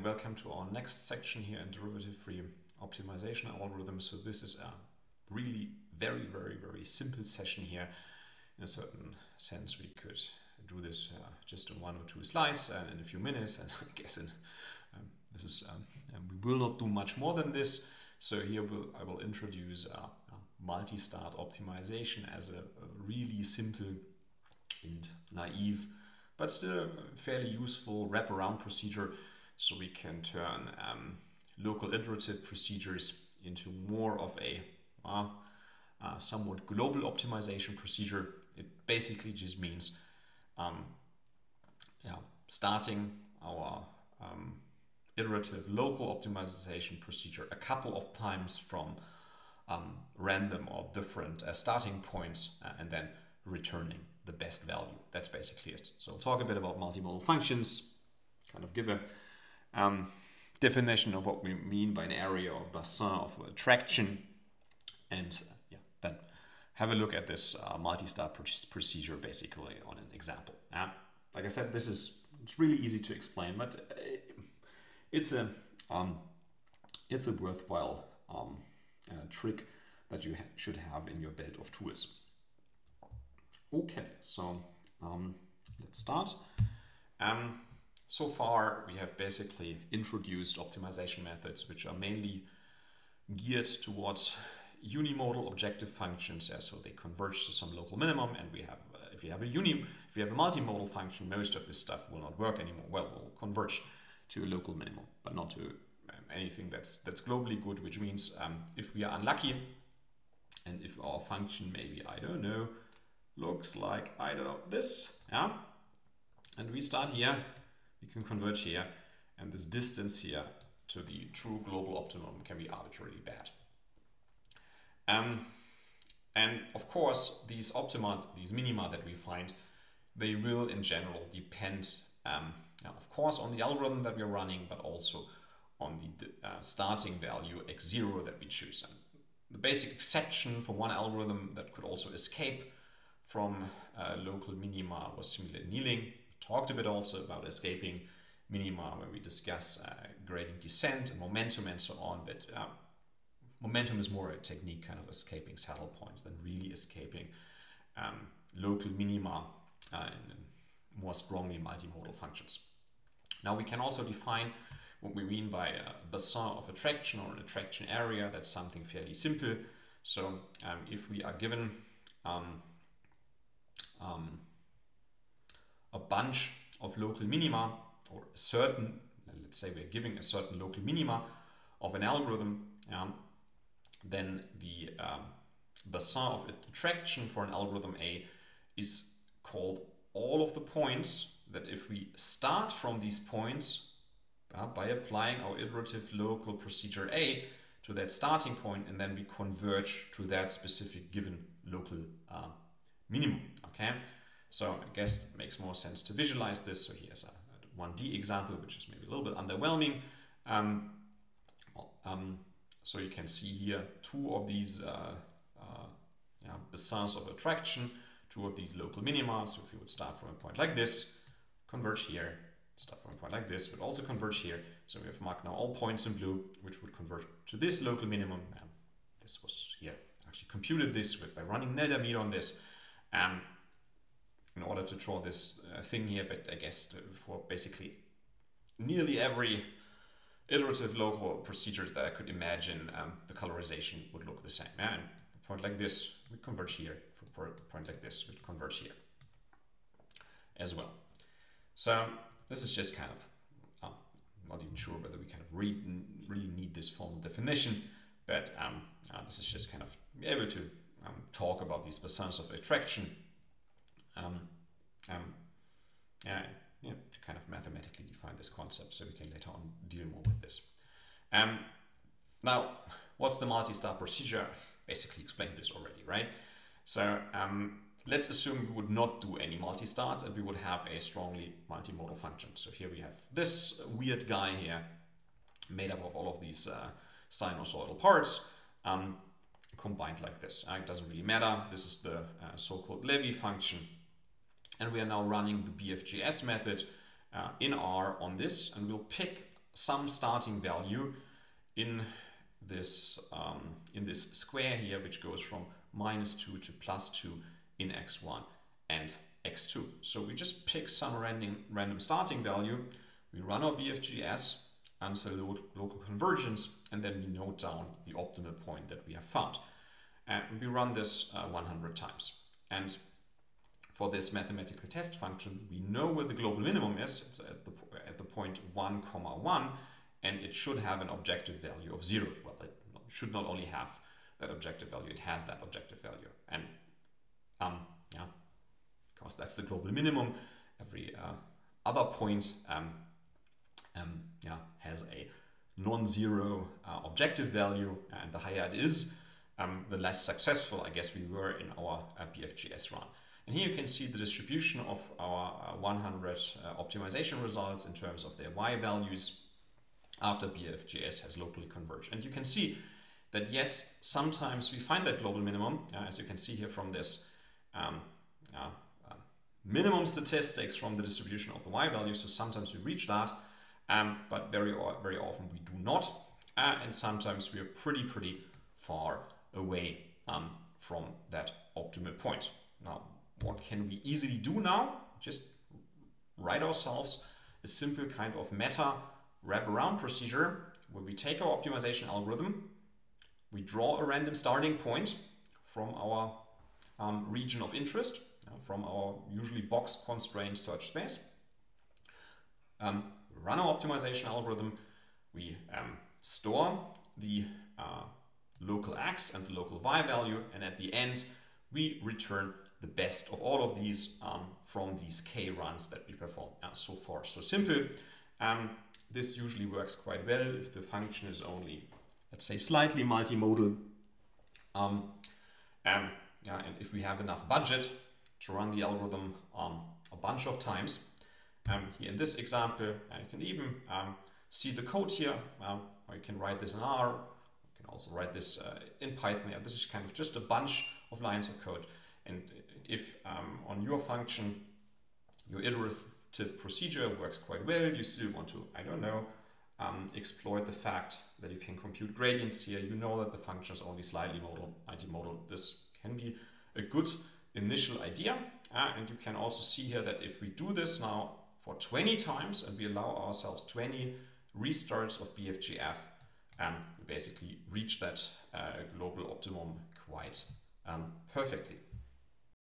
and welcome to our next section here in derivative-free optimization algorithm. So this is a really very, very, very simple session here. In a certain sense, we could do this uh, just in one or two slides and in a few minutes. And I guess in, um, this is um, we will not do much more than this. So here we'll, I will introduce multi-start optimization as a, a really simple and naive but still fairly useful wraparound procedure so we can turn um, local iterative procedures into more of a uh, uh, somewhat global optimization procedure. It basically just means um, yeah, starting our um, iterative local optimization procedure a couple of times from um, random or different uh, starting points uh, and then returning the best value. That's basically it. So we'll talk a bit about multimodal functions, kind of give a um, definition of what we mean by an area or basin of attraction, and uh, yeah, then have a look at this uh, multi-step procedure basically on an example. Yeah, like I said, this is it's really easy to explain, but uh, it's a um, it's a worthwhile um, uh, trick that you ha should have in your belt of tools. Okay, so um, let's start. Um, so far, we have basically introduced optimization methods which are mainly geared towards unimodal objective functions. Yeah, so they converge to some local minimum, and we have, uh, if you have a uni, if you have a multimodal function, most of this stuff will not work anymore. Well, will converge to a local minimum, but not to um, anything that's that's globally good. Which means um, if we are unlucky, and if our function maybe I don't know looks like, I don't know, this, yeah? And we start here, can converge here, and this distance here to the true global optimum can be arbitrarily bad. Um, and of course, these optima, these minima that we find, they will in general depend, um, of course, on the algorithm that we're running, but also on the uh, starting value x0 that we choose. And the basic exception for one algorithm that could also escape from uh, local minima was simulated annealing. Talked a bit also about escaping minima when we discussed uh, gradient descent and momentum and so on, but uh, momentum is more a technique kind of escaping saddle points than really escaping um, local minima uh, in more strongly multimodal functions. Now we can also define what we mean by a basin of attraction or an attraction area. That's something fairly simple. So um, if we are given um, um, a bunch of local minima or a certain, let's say we're giving a certain local minima of an algorithm, then the um, basin of attraction for an algorithm A is called all of the points that if we start from these points uh, by applying our iterative local procedure A to that starting point and then we converge to that specific given local uh, minimum. Okay, so I guess it makes more sense to visualize this. So here's a 1D example, which is maybe a little bit underwhelming. Um, um, so you can see here two of these uh, uh, yeah, of attraction, two of these local minima. So if you would start from a point like this, converge here, start from a point like this, would also converge here. So we have marked now all points in blue, which would converge to this local minimum. And this was here. Actually computed this with by running Nelder-Mead on this um, in order to draw this uh, thing here, but I guess for basically nearly every iterative local procedures that I could imagine, um, the colorization would look the same. And point like this would converge here, for point like this would converge here as well. So this is just kind of, I'm not even sure whether we kind of really need this formal definition, but um, uh, this is just kind of able to um, talk about these basins of attraction um, um, yeah, yeah, to kind of mathematically define this concept so we can later on deal more with this. Um, now, what's the multi-start procedure? Basically explained this already, right? So um, let's assume we would not do any multi-starts and we would have a strongly multimodal function. So here we have this weird guy here made up of all of these uh, sinusoidal parts. Um, combined like this. Uh, it doesn't really matter. This is the uh, so-called Levy function. And we are now running the BFGS method uh, in R on this, and we'll pick some starting value in this um, in this square here, which goes from minus 2 to plus 2 in x1 and x2. So we just pick some random, random starting value, we run our BFGS until local convergence, and then we note down the optimal point that we have found. And we run this uh, 100 times. And for this mathematical test function, we know where the global minimum is. It's at the, at the point 1, comma 1, and it should have an objective value of 0. Well, it should not only have that objective value, it has that objective value. And um, yeah, because that's the global minimum, every uh, other point um, um, yeah, has a non-zero uh, objective value, and the higher it is, um, the less successful, I guess, we were in our uh, BFGS run. And here you can see the distribution of our uh, 100 uh, optimization results in terms of their y values after BFGS has locally converged. And you can see that yes, sometimes we find that global minimum, uh, as you can see here from this um, uh, minimum statistics from the distribution of the y values. So sometimes we reach that, um, but very, very often we do not. Uh, and sometimes we are pretty, pretty far away um, from that optimal point. Now, what can we easily do now? Just write ourselves a simple kind of meta wraparound procedure where we take our optimization algorithm, we draw a random starting point from our um, region of interest, uh, from our usually box constrained search space, um, run our optimization algorithm, we um, store the uh, local x and the local y value, and at the end, we return the best of all of these um, from these k runs that we perform uh, so far. So simple. Um, this usually works quite well if the function is only, let's say, slightly multimodal. Um, um, yeah, and if we have enough budget to run the algorithm um, a bunch of times, um, here in this example, uh, you can even see the code here, or you can write this in R, you can also write this uh, in Python. Yeah, this is kind of just a bunch of lines of code. And if um, on your function, your iterative procedure works quite well, you still want to, I don't know, um, exploit the fact that you can compute gradients here. You know that the function is only slightly modal, multimodal. This can be a good initial idea. Uh, and you can also see here that if we do this now for 20 times and we allow ourselves 20 restarts of BFGS, um, we basically reach that uh, global optimum quite um, perfectly.